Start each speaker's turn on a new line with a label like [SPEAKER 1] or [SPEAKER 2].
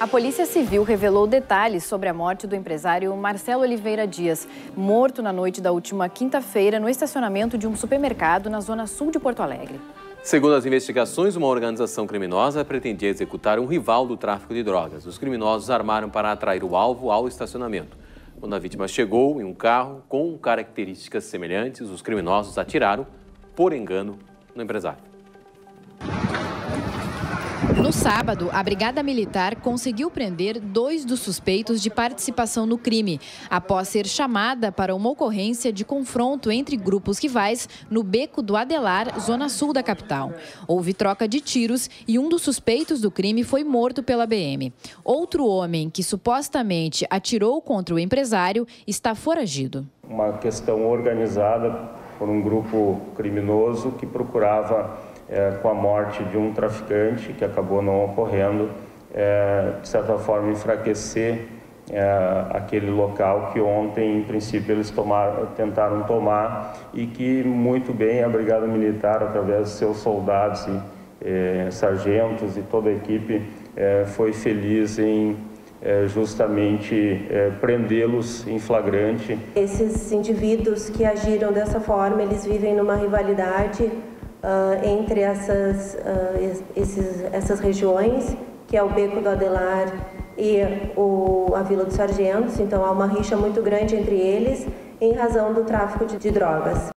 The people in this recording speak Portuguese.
[SPEAKER 1] A Polícia Civil revelou detalhes sobre a morte do empresário Marcelo Oliveira Dias, morto na noite da última quinta-feira no estacionamento de um supermercado na zona sul de Porto Alegre.
[SPEAKER 2] Segundo as investigações, uma organização criminosa pretendia executar um rival do tráfico de drogas. Os criminosos armaram para atrair o alvo ao estacionamento. Quando a vítima chegou em um carro com características semelhantes, os criminosos atiraram, por engano, no empresário.
[SPEAKER 1] No sábado, a Brigada Militar conseguiu prender dois dos suspeitos de participação no crime, após ser chamada para uma ocorrência de confronto entre grupos rivais no Beco do Adelar, zona sul da capital. Houve troca de tiros e um dos suspeitos do crime foi morto pela BM. Outro homem, que supostamente atirou contra o empresário, está foragido.
[SPEAKER 3] Uma questão organizada por um grupo criminoso que procurava é, com a morte de um traficante, que acabou não ocorrendo, é, de certa forma enfraquecer é, aquele local que ontem, em princípio, eles tomaram, tentaram tomar e que muito bem a Brigada Militar, através de seus soldados e é, sargentos e toda a equipe, é, foi feliz em é, justamente prendê-los em flagrante.
[SPEAKER 4] Esses indivíduos que agiram dessa forma, eles vivem numa rivalidade uh, entre essas, uh, esses, essas regiões, que é o Beco do Adelar e o, a Vila dos Sargentos. Então há uma rixa muito grande entre eles em razão do tráfico de, de drogas.